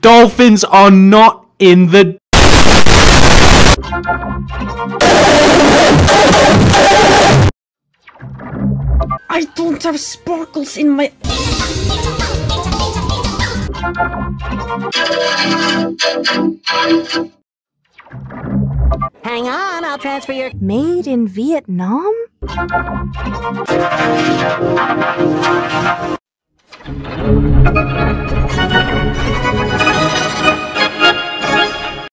Dolphins are not in the. I don't have sparkles in my. Hang on, I'll transfer your. Made in Vietnam?